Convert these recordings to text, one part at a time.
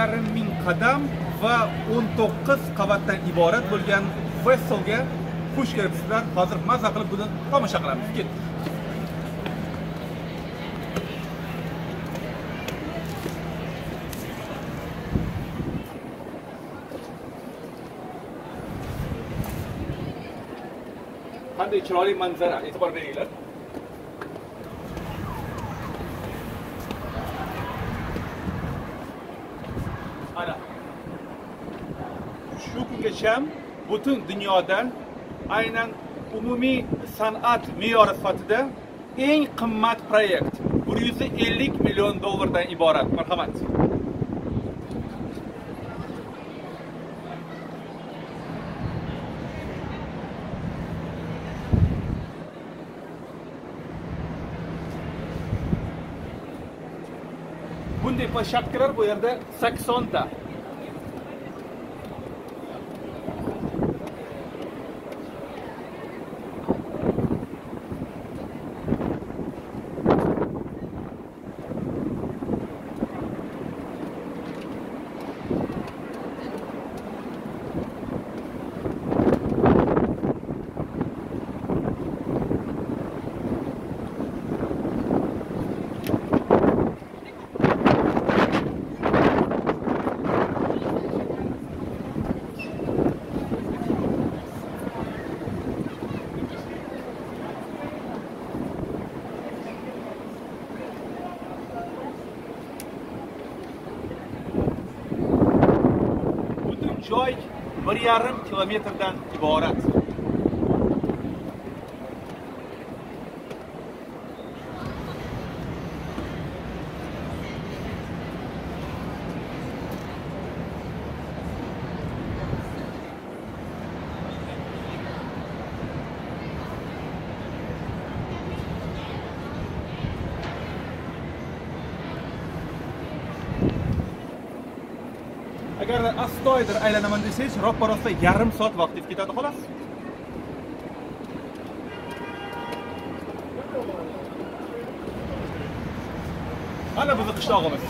yarim ming qadam va 19 qavatdan iborat bo'lgan Vesselga xush kelibsizlar. Hozir maza qilib buni tomosha qilamiz. Ketdik. qanday chiroyli manzara e'tibor beringlar mana shu kungacha butun dunyodan aynan umumiy san'at me'yori sifatida eng qimmat proyekt 150 million dollardan iborat. Marhamat. bunday poshapkalar bu yerda saksonta joy bir yarim kilometrdan iborat. Agar astoydil aylanaman desangiz roppa rosta yarim soat vaqtingiz ketadi xolos. Mana bizni qishlog'imiz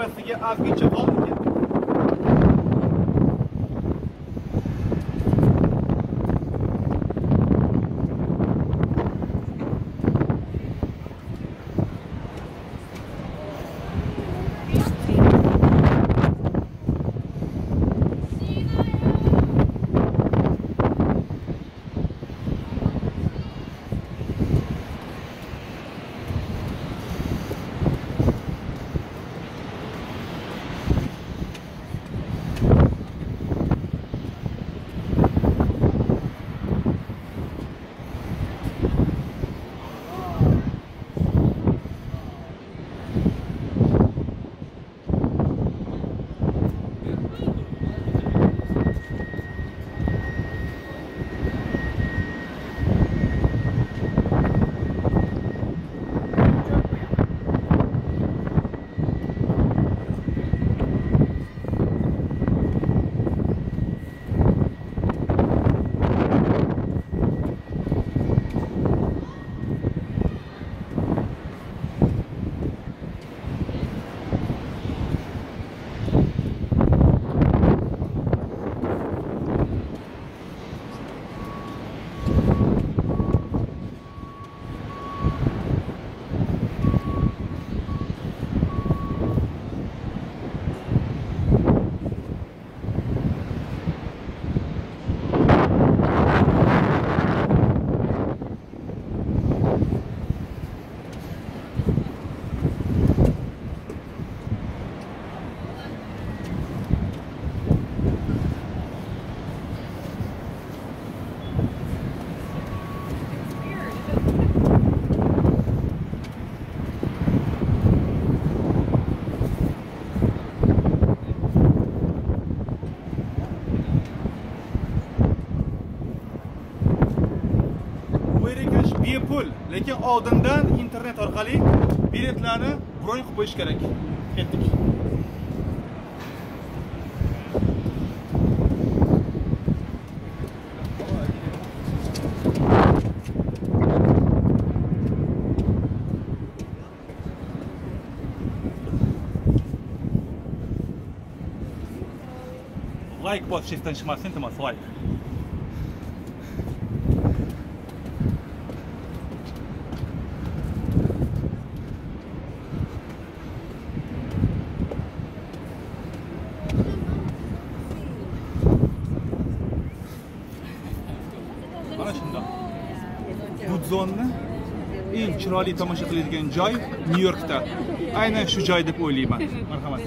بستگی از این چه bepul lekin oldindan internet orqali biletlarni bron qilib qo'yish kerak. Ketdik. Like bosish esdan chiqmasin iltimos layk mana shundoq budzonni eng chiroyli tomosha qiladigan joy nyu yorkda. Aynan shu joy deb o'ylayman. Marhamat.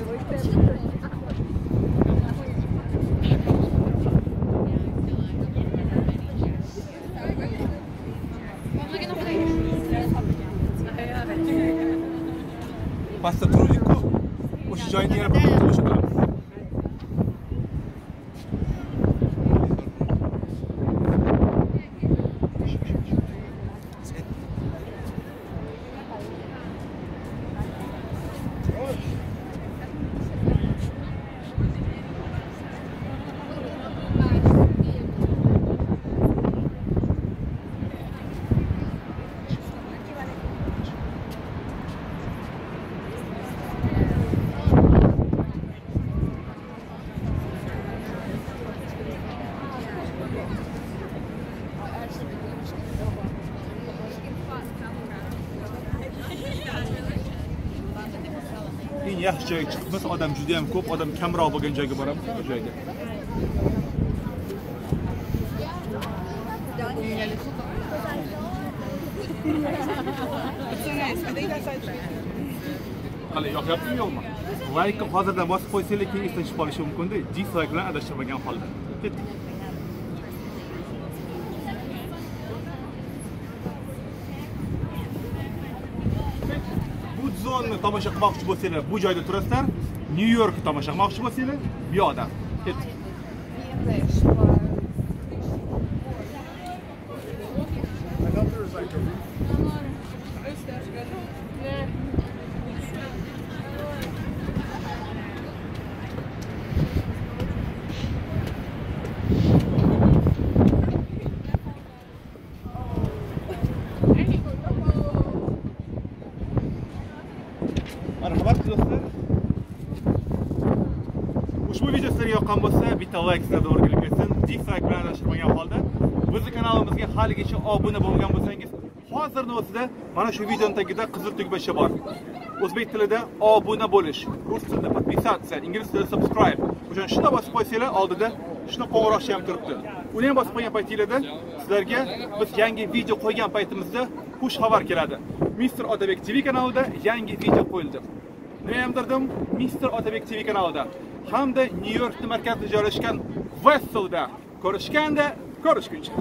Pastda turuvdik-ku o'sha joyni yana bir tomosha qilamiz eng yaxshi joyga chiqibmiz. Odam juda ham ko'p odam kamroq bo'lgan joyga boramiz. O'sha joyga. Hali yoqyaptimi yo'qmi layka hozirdan bosib qo'ysanglar keyin esdan chiqib qolishi mumkinda. Dislike bilan adashtirmagan holda. Ketdik. Tomosha qilmoqchi bo'lsanglar bu joyda turasizlar. Nyu yorkni tomosha qilmoqchi bo'lsanglar bu yoqda. Ketdik marhamat videolar yoqqan bo'lsa bitta layk to'g'ri kelib ketsin. Dislayk bilan adashtirmagan holda bizni kanalimizga haligacha obuna bo'lmagan bo'lsangiz hozirni o'zida mana shu videoni tagida qizil tugmacha bor. O'zbek tilida obuna bo'lish. Rus tilida подписаться ingliz tilida subscribe. O'shani shuni bosib qo'ysanglar oldida shuni qo'ng'iroqcha ham turibdi. Uni ham bosib qo'ygan paytinglarda sizlarga biz yangi video qo'ygan paytimizda xush xabar keladi. Mister otabek tv kanalida yangi video qo'yildi. Nima ham dirdim mister otabek tv kanalida. Hamda nyu yorkda markazida joylashgan vesselda ko'rishganda ko'rishguncha